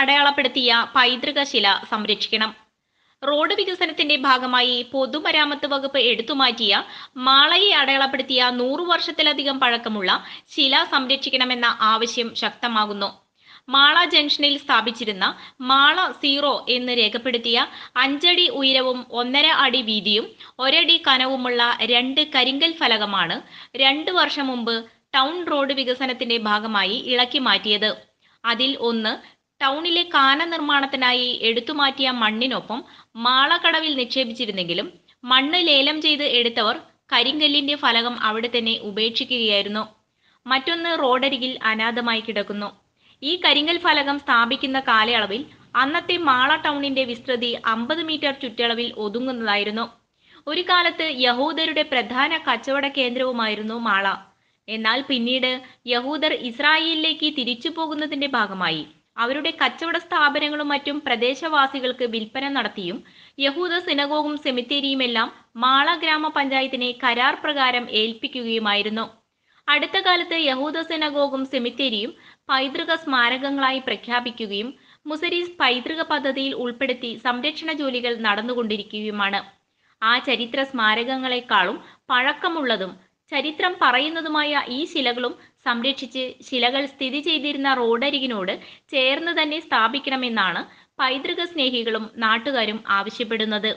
അടയാളപ്പെടുത്തിയ പൈതൃക ശില സംരക്ഷിക്കണം. റോഡ് വികസനത്തിന്റെ ഭാഗമായി പൊതുമരാമത്ത് വകുപ്പ് എടുത്തുമാറ്റിയ മാളയെ അടയാളപ്പെടുത്തിയ നൂറു വർഷത്തിലധികം പഴക്കമുള്ള ശില സംരക്ഷിക്കണമെന്ന ആവശ്യം ശക്തമാകുന്നു. മാള ജംഗ്ഷനിൽ സ്ഥാപിച്ചിരുന്ന മാള സീറോ എന്ന് രേഖപ്പെടുത്തിയ അഞ്ചടി ഉയരവും ഒന്നര അടി വീതിയും ഒരടി കനവുമുള്ള രണ്ട് കരിങ്കൽ ഫലകമാണ് രണ്ട് വർഷം മുമ്പ് ടൗൺ റോഡ് വികസനത്തിന്റെ ഭാഗമായി ഇളക്കി മാറ്റിയത്. അതിൽ ഒന്ന് ടൗണിലെ കാന നിർമ്മാണത്തിനായി എടുത്തുമാറ്റിയ മണ്ണിനൊപ്പം മാളക്കടവിൽ നിക്ഷേപിച്ചിരുന്നെങ്കിലും മണ്ണ് ലേലം ചെയ്ത് എടുത്തവർ കരിങ്കല്ലിന്റെ ഫലകം അവിടെ തന്നെ ഉപേക്ഷിക്കുകയായിരുന്നു. മറ്റൊന്ന് റോഡരികിൽ അനാഥമായി കിടക്കുന്നു. ഈ കരിങ്കൽ ഫലകം സ്ഥാപിക്കുന്ന കാലയളവിൽ അന്നത്തെ മാള ടൗണിന്റെ വിസ്തൃതി അമ്പത് മീറ്റർ ചുറ്റളവിൽ ഒതുങ്ങുന്നതായിരുന്നു. ഒരു കാലത്ത് യഹൂദരുടെ പ്രധാന കച്ചവട കേന്ദ്രവുമായിരുന്നു മാള. എന്നാൽ പിന്നീട് യഹൂദർ ഇസ്രായേലിലേക്ക് തിരിച്ചു പോകുന്നതിന്റെ ഭാഗമായി അവരുടെ കച്ചവട സ്ഥാപനങ്ങളും മറ്റും പ്രദേശവാസികൾക്ക് വിൽപ്പന നടത്തിയും യഹൂദ സിനഗോഗും സെമിത്തേരിയുമെല്ലാം മാള ഗ്രാമപഞ്ചായത്തിനെ കരാർ പ്രകാരം ഏൽപ്പിക്കുകയുമായിരുന്നു. അടുത്ത കാലത്ത് യഹൂദ സിനഗോഗും സെമിത്തേരിയും പൈതൃക സ്മാരകങ്ങളായി പ്രഖ്യാപിക്കുകയും മുസരീസ് പൈതൃക പദ്ധതിയിൽ ഉൾപ്പെടുത്തി സംരക്ഷണ ജോലികൾ നടന്നുകൊണ്ടിരിക്കുകയുമാണ്. ആ ചരിത്ര സ്മാരകങ്ങളെക്കാളും പഴക്കമുള്ളതും ചരിത്രം പറയുന്നതുമായ ഈ ശിലകളും സംരക്ഷിച്ച് ശിലകൾ സ്ഥിതി ചെയ്തിരുന്ന റോഡരികിനോട് ചേർന്ന് തന്നെ സ്ഥാപിക്കണമെന്നാണ് പൈതൃക സ്നേഹികളും നാട്ടുകാരും ആവശ്യപ്പെടുന്നത്.